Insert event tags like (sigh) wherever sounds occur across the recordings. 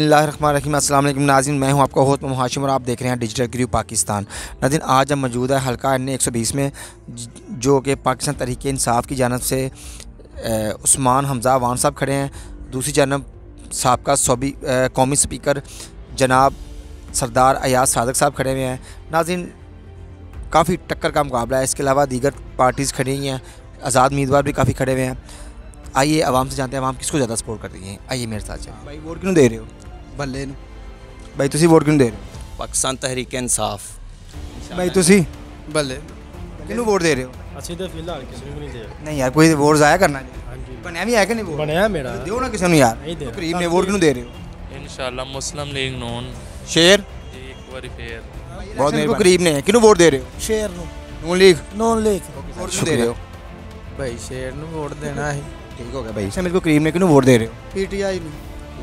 असल नाजिन मैं हूँ आपका होस्ट हाशिम और आप देख रहे हैं डिजिटल ग्रीव पाकिस्तान। नाजिन आज हम मौजूद है हल्का एन एक सौ बीस में, जो कि पाकिस्तान तहरीक इंसाफ की जानब से उस्मान हमजा वान साहब खड़े हैं। दूसरी जानब सबका सौबी कौमी स्पीकर जनाब सरदार अयाज सादक साहब खड़े हुए हैं। नाजिन काफ़ी टक्कर का मुकाबला है। इसके अलावा दीगर पार्टीज़ खड़ी हुई हैं। आज़ाद उम्मीदवार भी काफ़ी खड़े हुए हैं। आइए आवाम से जानते हैं, आवाम किसको ज़्यादा सपोर्ट कर रही है? आइए मेरे साथ भाई, वोट क्यों दे रहे हो? ਬੱਲੇ ਨੂੰ ਭਾਈ ਤੁਸੀਂ ਵੋਟ ਕਿਹਨੂੰ ਦੇ ਰਹੇ ਹੋ ਪਾਕਿਸਤਾਨ ਤਹਿਰੀਕ ਇਨਸਾਫ ਭਾਈ ਤੁਸੀਂ ਬੱਲੇ ਕਿਹਨੂੰ ਵੋਟ ਦੇ ਰਹੇ ਹੋ ਅਸੀਂ ਤਾਂ ਫਿਲਹਾਲ ਕਿਸੇ ਨੂੰ ਵੀ ਨਹੀਂ ਦੇ ਰਹੇ ਨਹੀਂ ਯਾਰ ਕੋਈ ਵੋਟ ਜ਼ਾਇਆ ਕਰਨਾ ਜੀ ਹਾਂਜੀ ਬਣਿਆ ਵੀ ਹੈ ਕਿ ਨਹੀਂ ਵੋਟ ਬਣਿਆ ਮੇਰਾ ਦਿਓ ਨਾ ਕਿਸੇ ਨੂੰ ਯਾਰ ਨਹੀਂ ਦੇ ਰਿਹਾ। ਕਰੀਬ ਨੇ ਵੋਟ ਕਿਹਨੂੰ ਦੇ ਰਹੇ ਹੋ ਇਨਸ਼ਾਅੱਲਾ ਮੁਸਲਿਮ ਲੀਗ ਨੂਨ ਸ਼ੇਰ ਜੀ ਇੱਕ ਵਾਰੀ ਫੇਰ ਬਹੁਤ ਮੇਰੇ ਕਰੀਬ ਨੇ ਕਿਹਨੂੰ ਵੋਟ ਦੇ ਰਹੇ ਹੋ ਸ਼ੇਰ ਨੂੰ ਨੂਨ ਲੀਗ ਨੌਨ ਲੇਕ ਵੋਟ ਕਿਹਨੂੰ ਦੇ ਰਹੇ ਹੋ ਭਾਈ ਸ਼ੇਰ ਨੂੰ ਵੋਟ ਦੇਣਾ ਹੈ ਠੀਕ ਹੋ ਗਿਆ ਭਾਈ ਸੇ ਮੇਰੇ ਕੋ ਕਰੀਬ ਨੇ ਕਿਹਨੂੰ ਵੋਟ ਦੇ ਰਹੇ ਹੋ ਪੀਟੀਆਈ ਨੂੰ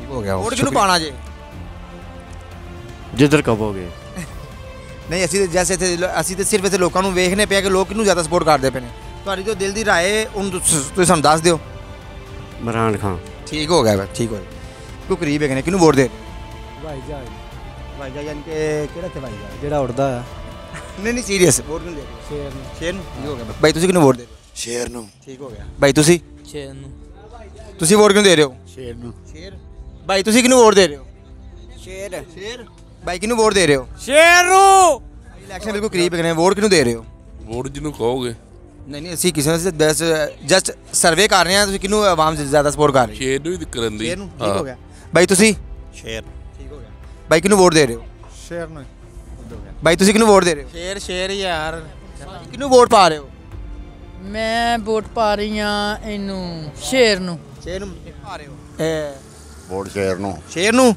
ਠੀਕ ਹੋ ਗਿਆ ਵੋਟ ਕਿਹਨੂੰ ਪਾਣਾ ਜੇ? ਜਿੱਧਰ ਕਹੋਗੇ। (laughs) ਨਹੀਂ ਅਸੀਂ ਤਾਂ ਜੈਸੇ ਇੱਥੇ ਅਸੀਂ ਤਾਂ ਸਿਰਫ ਇੱਥੇ ਲੋਕਾਂ ਨੂੰ ਵੇਖਨੇ ਪਿਆ ਕਿ ਲੋਕ ਕਿਹਨੂੰ ਜ਼ਿਆਦਾ ਸਪੋਰਟ ਕਰਦੇ ਪਏ ਨੇ। ਤੁਹਾਡੀ ਜੋ ਦਿਲ ਦੀ ਰਾਏ ਉਹਨੂੰ ਤੁਸ- ਸਾਨੂੰ ਦੱਸ ਦਿਓ। ਇਮਰਾਨ ਖਾਨ ਠੀਕ ਹੋ ਗਿਆ ਬਸ ਠੀਕ ਹੋ ਗਿਆ। ਕੋ ਕਰੀਬ ਹੈਗੇ ਨੇ ਕਿਹਨੂੰ ਵੋਟ ਦੇ? ਭਾਈ ਜਾ ਭਾਈ ਜਾ ਯਾਨੀ ਕਿ ਕਿਹੜਾ ਤੇ ਭਾਈ ਜਾ ਜਿਹੜਾ ਉੜਦਾ ਆ। ਨਹੀਂ ਨਹੀਂ ਸੀਰੀਅਸ ਵੋਟ ਕਿਹਨੂੰ ਦੇ ਰਹੇ ਹੋ? ਸ਼ੇਰ ਨੂੰ। ਸ਼ੇਰ ਨੂੰ? ਠੀਕ ਹੋ ਗਿਆ। ਭਾਈ ਤੁਸੀਂ ਕਿਹਨੂੰ ਵੋਟ ਦੇ ਸ਼ੇਰ ਨੂੰ। ਠੀਕ ਹੋ ਗਿਆ। ਭਾਈ ਤੁਸੀਂ? ਸ਼ੇਰ ਨੂੰ। ਤੁਸੀਂ ਵੋਟ ਕਿਹਨੂੰ ਦੇ ਰਹੇ ਹੋ? ਸ਼ੇਰ ਨੂੰ। ਸ਼ੇਰ? ਭਾਈ ਤੁਸੀਂ ਕਿਹਨੂੰ ਵੋਟ ਦੇ ਰਹੇ ਹੋ? ਸ਼ੇਰ। ਸ਼ੇਰ? ਭਾਈ ਕਿਹਨੂੰ ਵੋਟ ਦੇ ਰਹੇ ਹੋ? ਸ਼ੇਰ ਨੂੰ! ਇਲੈਕਸ਼ਨ ਬਿਲਕੁਲ ਕਰੀਬ ਨੇ ਵੋਟ ਕਿਹਨੂੰ ਦੇ ਰਹੇ ਹੋ? ਵੋਟ ਜਿਹਨੂੰ ਕਹੋਗੇ। ਨਹੀਂ ਨਹੀਂ ਅਸੀਂ ਕਿਸੇ ਨੂੰ ਜਸਟ ਸਰਵੇ ਕਰ ਰਹੇ ਹਾਂ ਤੁਸੀਂ ਕਿਹਨੂੰ ਆਵਾਮ ਜ਼ਿਆਦਾ ਸਪੋਰਟ ਕਰ ਰਹੀ ਹੈ? ਸ਼ੇਰ ਨੂੰ ਹੀ ਕਰਨ ਦੀ ਸ਼ੇਰ ਨੂੰ ਠੀਕ ਹੋ। ਗਿਆ। ਭਾਈ ਤੁਸੀਂ? ਸ਼ੇਰ। ਠੀਕ ਹੋ ਗਿਆ। ਭਾਈ ਕਿਹਨੂੰ ਵੋਟ ਦੇ ਰਹੇ ਹੋ? ਸ਼ੇਰ ਨੂੰ ਭਾਈ ਤੁਸੀਂ ਕਿਹਨੂੰ ਵੋਟ ਦੇ ਰਹੇ ਹੋ? ਸ਼ੇਰ ਸ਼ੇਰ ਯਾਰ। ਕਿਹਨੂੰ ਵੋਟ ਪਾ ਰਹੇ ਹੋ? ਮੈਂ ਵੋਟ ਪਾ ਰਹੀ ਆ ਇਹਨੂੰ ਸ਼ੇਰ ਨੂੰ। ਸ਼ੇਰ ਨੂੰ ਪਾ ਰਹੇ ਹੋ। ਵੋਟ ਸ਼ੇਰ ਨੂੰ। ਸ਼ੇਰ ਨੂੰ?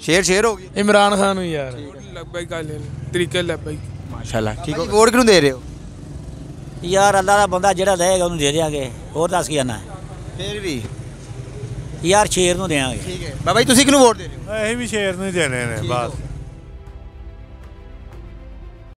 ਸ਼ੇਰ ਸ਼ੇਰ ਹੋ ਗਈ। ਇਮਰਾਨ ਖਾਨ ਨੂੰ ਯਾਰ। ਲੱਭਈ ਗੱਲ ਤਰੀਕੇ ਲੱਭਈ ਮਾਸ਼ਾਅੱਲਾ ਠੀਕ ਹੋ ਵੋਟ ਕਿਹਨੂੰ ਦੇ ਰਹੇ ਹੋ? ਯਾਰ ਅੱਲਾ ਦਾ ਬੰਦਾ ਜਿਹੜਾ ਦੇਗਾ ਉਹਨੂੰ ਦੇ ਦਿਆਂਗੇ। ਹੋਰ ਦੱਸ ਕੀ ਆਣਾ ਫੇਰ ਵੀ? ਯਾਰ ਸ਼ੇਰ ਨੂੰ ਦੇਾਂਗੇ ਠੀਕ ਹੈ। ਬਾਬਾ ਜੀ ਤੁਸੀਂ ਕਿਹਨੂੰ ਵੋਟ ਦੇ ਰਹੇ ਹੋ? ਅਸੀਂ ਵੀ ਸ਼ੇਰ ਨੂੰ ਹੀ ਦੇਣੇ ਨੇ ਬਸ।